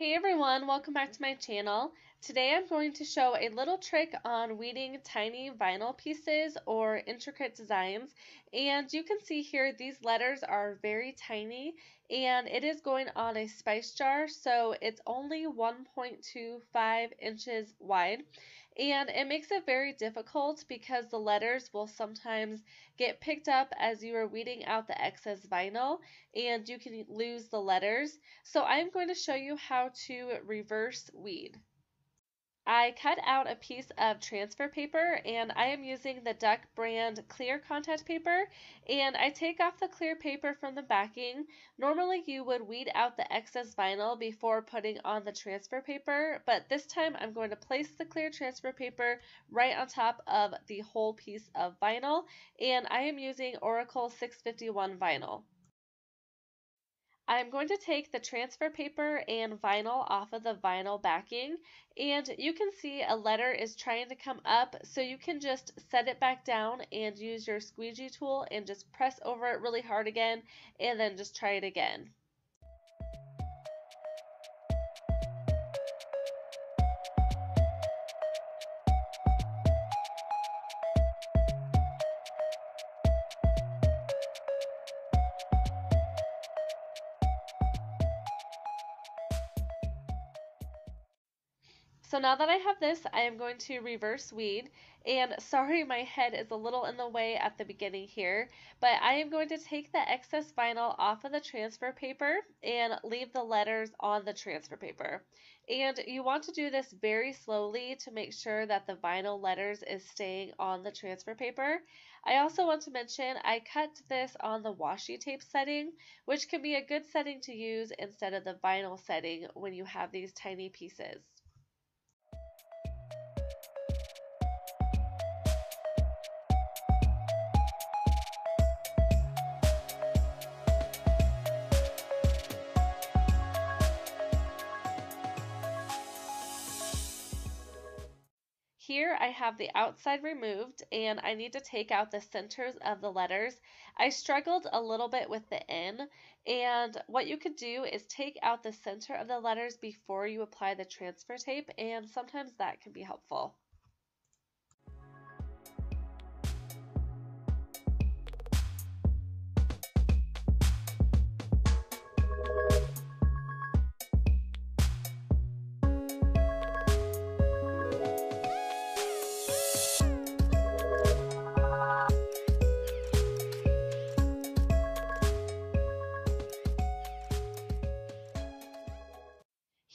Hey everyone, welcome back to my channel. Today I'm going to show a little trick on weeding tiny vinyl pieces or intricate designs. And you can see here these letters are very tiny and it is going on a spice jar so it's only 1.25 inches wide and it makes it very difficult because the letters will sometimes get picked up as you are weeding out the excess vinyl and you can lose the letters. So I'm going to show you how to reverse weed. I cut out a piece of transfer paper and I am using the Duck brand clear contact paper and I take off the clear paper from the backing. Normally you would weed out the excess vinyl before putting on the transfer paper but this time I'm going to place the clear transfer paper right on top of the whole piece of vinyl and I am using Oracal 651 vinyl. I'm going to take the transfer paper and vinyl off of the vinyl backing and you can see a letter is trying to come up so you can just set it back down and use your squeegee tool and just press over it really hard again and then just try it again. So now that I have this, I am going to reverse weed. And sorry, my head is a little in the way at the beginning here, but I am going to take the excess vinyl off of the transfer paper and leave the letters on the transfer paper. And you want to do this very slowly to make sure that the vinyl letters is staying on the transfer paper. I also want to mention I cut this on the washi tape setting, which can be a good setting to use instead of the vinyl setting when you have these tiny pieces. Here I have the outside removed and I need to take out the centers of the letters. I struggled a little bit with the N and what you could do is take out the center of the letters before you apply the transfer tape and sometimes that can be helpful.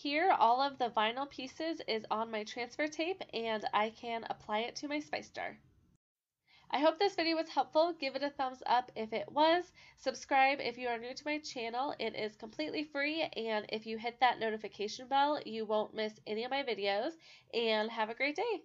Here, all of the vinyl pieces is on my transfer tape and I can apply it to my spice jar. I hope this video was helpful. Give it a thumbs up if it was. Subscribe if you are new to my channel. It is completely free and if you hit that notification bell, you won't miss any of my videos. And have a great day.